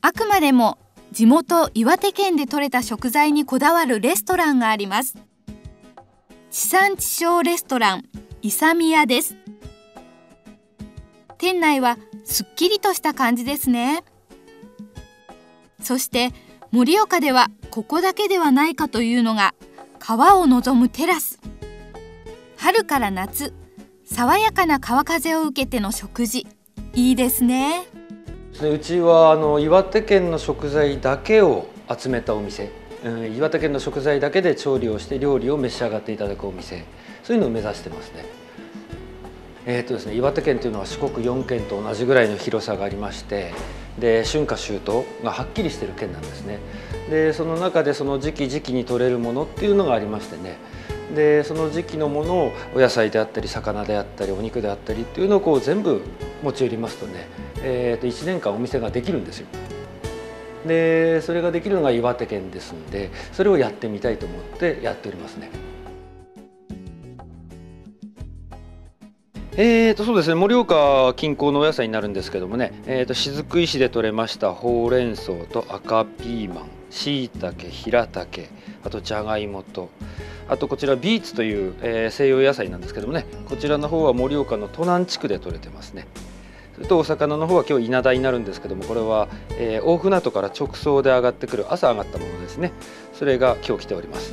あくまでも地元岩手県で採れた食材にこだわるレストランがあります。地産地消レストランイサミヤです。店内はすっきりとした感じですね。そして盛岡ではここだけではないかというのが川を望むテラス。春から夏爽やかな川風を受けての食事。いいですね。うちはあの岩手県の食材だけを集めたお店、うん、岩手県の食材だけで調理をして料理を召し上がっていただくお店。そういうのを目指してますね。えーとですね、岩手県というのは四国4県と同じぐらいの広さがありましてで春夏秋冬がはっきりしてる県なんですね。でその中でその時期時期に取れるものっていうのがありましてね。でその時期のものをお野菜であったり魚であったりお肉であったりっていうのをこう全部持ち寄りますとね、えー、と1年間お店ができるんですよ。でそれができるのが岩手県ですんでそれをやってみたいと思ってやっておりますね。えーとそうですね盛岡近郊のお野菜になるんですけどもね、えーと、雫石で採れましたほうれん草と赤ピーマンしいたけひらたけあとじゃがいもとあとこちらビーツという、えー、西洋野菜なんですけどもねこちらの方は盛岡の都南地区で採れてますね。それとお魚の方は今日稲田になるんですけどもこれは、えー、大船渡から直送で上がってくる朝上がったものですね。それが今日来ております。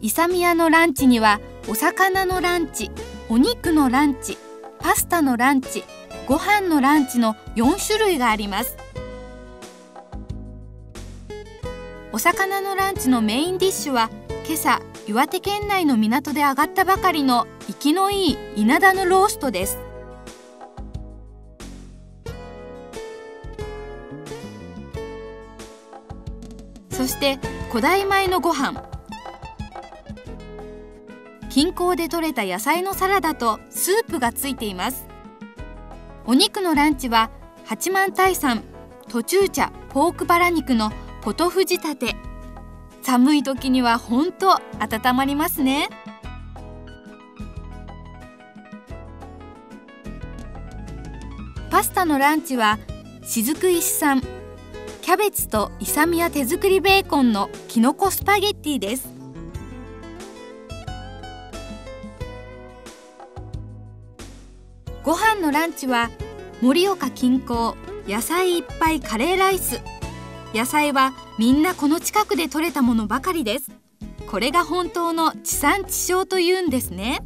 勇宮のランチにはお魚のランチお肉のランチパスタのランチご飯のランチの4種類があります。お魚のランチのメインディッシュは今朝岩手県内の港で揚がったばかりの生きのいい稲田のローストです。そして古代米のご飯。近郊で採れた野菜のサラダとスープがついています。お肉のランチは八幡平産途中茶ポークバラ肉のポトフ仕立て。寒い時には本当温まりますね。パスタのランチは雫石産キャベツと勇宮手作りベーコンのきのこスパゲッティです。ご飯のランチは盛岡近郊野菜いっぱいカレーライス。野菜はみんなこの近くで採れたものばかりですこれが本当の地産地消というんですね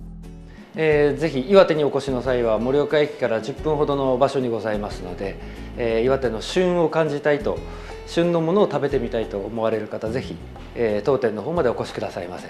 えー、ぜひ岩手にお越しの際は盛岡駅から10分ほどの場所にございますので、えー、岩手の旬を感じたいと旬のものを食べてみたいと思われる方ぜひ、えー、当店の方までお越しくださいませ。